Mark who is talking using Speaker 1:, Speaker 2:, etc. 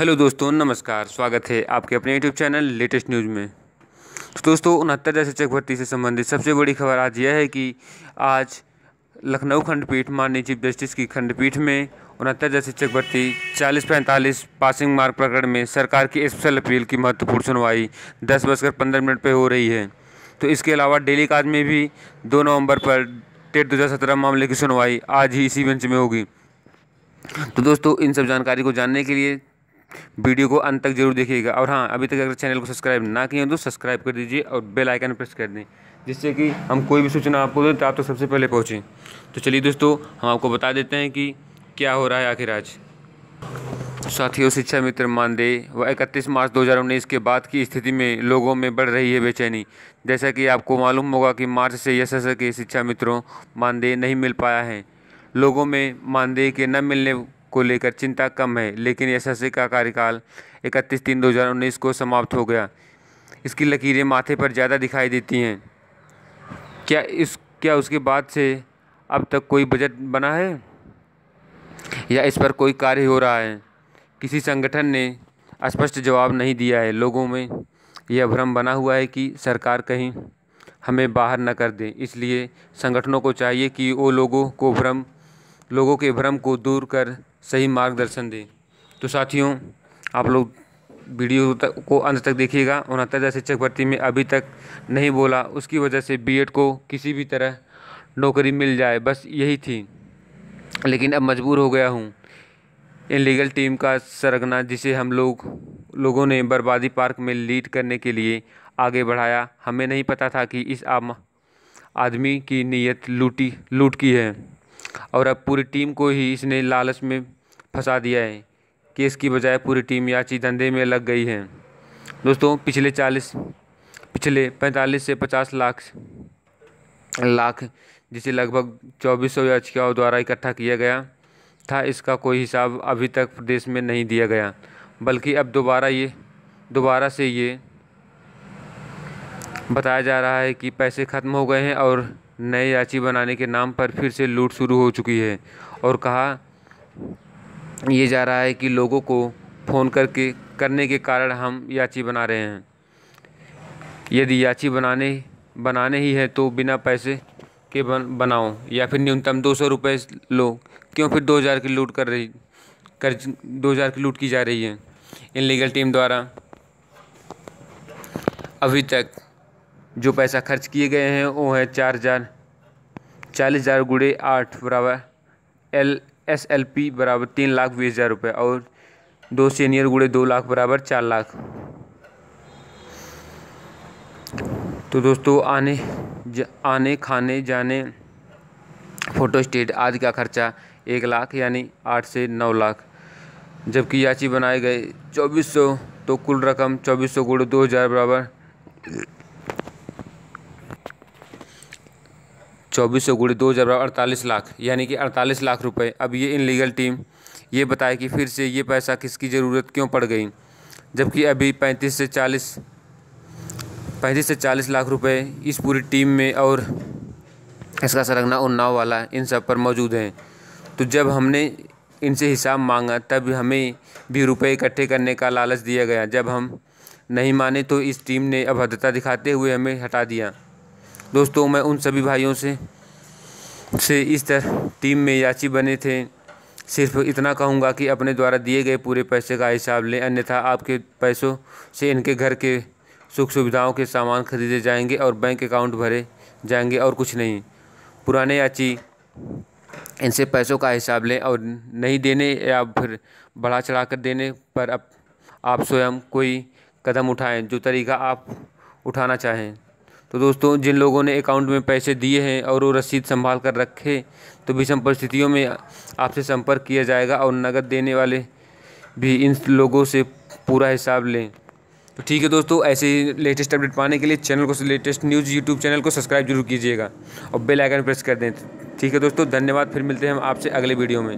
Speaker 1: Hello दोस्तों, नमस्कार, स्वागत है आपके अपने यूट्यूब चैनल लेटेस्ट न्यूज़ में। तो दोस्तों, उनहत्तर जैसे चेक भर्ती से संबंधित सबसे बड़ी खबर आज यह है कि आज लखनऊ खंडपीठ, माननीय चीफ जस्टिस की खंडपीठ में उनहत्तर जैसे चेक भर्ती, चालीस पैंतालीस पासिंग मार्क प्रकरण में सरकार की स्पेशल अपील की महत्वपूर्ण सुनवाई दस बजकर पंद्रह मिनट पर हो रही है। तो इसके अलावा डेली काज में भी दो नवंबर पर टेट दो मामले की सुनवाई आज ही इसी बेंच में होगी। तो दोस्तों, इन सब जानकारी को जानने के लिए वीडियो को अंत तक ज़रूर देखिएगा। और हाँ अभी तक अगर चैनल को सब्सक्राइब ना किए तो सब्सक्राइब कर दीजिए और बेल आइकन प्रेस कर दें, जिससे कि हम कोई भी सूचना आपको दें तो आप तो सबसे पहले पहुँचें। तो चलिए दोस्तों, हम आपको बता देते हैं कि क्या हो रहा है आखिर आज। साथियों, शिक्षा मित्र मानदेय व इकतीस मार्च 2019 के बाद की स्थिति में लोगों में बढ़ रही है बेचैनी। जैसा कि आपको मालूम होगा कि मार्च से यश के शिक्षा मित्रों मानदेय नहीं मिल पाया है। लोगों में मानदेय के न मिलने को लेकर चिंता कम है, लेकिन एस का कार्यकाल इकतीस तीन दो हज़ार उन्नीस को समाप्त हो गया। इसकी लकीरें माथे पर ज़्यादा दिखाई देती हैं। क्या इस, क्या उसके बाद से अब तक कोई बजट बना है? या इस पर कोई कार्य हो रहा है? किसी संगठन ने स्पष्ट जवाब नहीं दिया है। लोगों में यह भ्रम बना हुआ है कि सरकार कहीं हमें बाहर न कर दे। इसलिए संगठनों को चाहिए कि वो लोगों को भ्रम, लोगों के भ्रम को दूर कर सही मार्गदर्शन दें। तो साथियों, आप लोग वीडियो तक को अंत तक देखिएगा उनहत्तर शिक्षक भर्ती में अभी तक नहीं बोला, उसकी वजह से बीएड को किसी भी तरह नौकरी मिल जाए, बस यही थी। लेकिन अब मजबूर हो गया हूँ। इन लीगल टीम का सरगना, जिसे हम लोग, लोगों ने बर्बादी पार्क में लीड करने के लिए आगे बढ़ाया, हमें नहीं पता था कि इस आदमी की नीयत लूटी, लूट की है। और अब पूरी टीम को ही इसने लालच में फंसा दिया है की बजाय पूरी टीम याची धंधे में लग गई है। दोस्तों, पिछले चालीस, पिछले पैंतालीस से पचास लाख लाख जिसे लगभग चौबीस सौ याचिकाओं द्वारा इकट्ठा किया गया था, इसका कोई हिसाब अभी तक प्रदेश में नहीं दिया गया। बल्कि अब दोबारा ये, दोबारा से ये बताया जा रहा है कि पैसे ख़त्म हो गए हैं और नए याची बनाने के नाम पर फिर से लूट शुरू हो चुकी है और कहा यह जा रहा है कि लोगों को फ़ोन करके, करने के कारण हम याची बना रहे हैं। यदि याची बनाने बनाने ही है तो बिना पैसे के बन, बनाओ या फिर न्यूनतम दो सौ रुपये लो। क्यों फिर दो हज़ार की लूट कर रही, कर, दो हज़ार की लूट की जा रही है? इन लीगल टीम द्वारा अभी तक जो पैसा खर्च किए गए हैं, वो है चार हज़ार, चालीस हज़ार गुड़े आठ बराबर, एल, एस एल पी बराबर तीन लाख बीस हज़ार रुपये और दो सीनियर गुड़े दो लाख बराबर चार लाख। तो दोस्तों, आने आने, खाने, जाने, फ़ोटो स्टेट आदि का खर्चा एक लाख यानी आठ से नौ लाख। जबकि याची बनाए गए चौबीस सौ तो कुल रकम चौबीस सौ गुड़े दो हज़ार बराबर चौबीस सौ गुड़े दो हज़ार अड़तालीस लाख, यानी कि अड़तालीस लाख रुपए। अब ये इन लीगल टीम, ये बताए कि फिर से ये पैसा किसकी ज़रूरत क्यों पड़ गई? जबकि अभी पैंतीस से चालीस, पैंतीस से चालीस लाख रुपए इस पूरी टीम में और इसका सरगना उन्नाव वाला इन सब पर मौजूद हैं। तो जब हमने इनसे हिसाब मांगा, तब हमें भी रुपए इकट्ठे करने का लालच दिया गया। जब हम नहीं माने तो इस टीम ने अभद्रता दिखाते हुए हमें हटा दिया। दोस्तों, मैं उन सभी भाइयों से से इस तरह टीम में याची बने थे। सिर्फ़ इतना कहूँगा कि अपने द्वारा दिए गए पूरे पैसे का हिसाब लें, अन्यथा आपके पैसों से इनके घर के सुख सुविधाओं के सामान खरीदे जाएँगे और बैंक अकाउंट भरे जाएँगे और कुछ नहीं। पुराने याची इनसे पैसों का हिसाब लें और नहीं देने या फिर बढ़ा चढ़ा कर देने पर अब आप स्वयं कोई कदम उठाएँ जो तरीका आप उठाना चाहें। तो दोस्तों, जिन लोगों ने अकाउंट में पैसे दिए हैं और वो रसीद संभाल कर रखे तो विषम परिस्थितियों में आपसे संपर्क किया जाएगा और नकद देने वाले भी इन लोगों से पूरा हिसाब लें। तो ठीक है दोस्तों, ऐसे ही लेटेस्ट अपडेट पाने के लिए चैनल को लेटेस्ट न्यूज़ यूट्यूब चैनल को सब्सक्राइब ज़रूर कीजिएगा और बेल आइकन प्रेस कर दें। ठीक है दोस्तों, धन्यवाद, फिर मिलते हैं हम आपसे अगले वीडियो में।